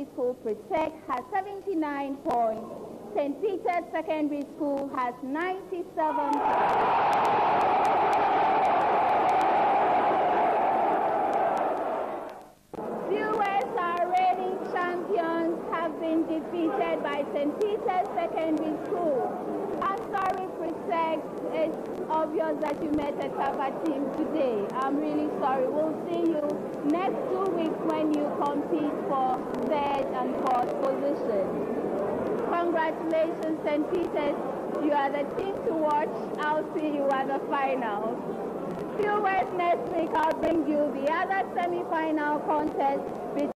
School Presec has 79 points. St. Peter's Secondary School has 97 Viewers, our reigning champions have been defeated by St. Peter's Secondary School. I'm sorry, Presec. It's obvious that you met a tougher team today. I'm really sorry. We'll see you next two weeks when you compete for Congratulations, St. Peter's. You are the team to watch. I'll see you at the finals. Viewers, next week I'll bring you the other semi-final contest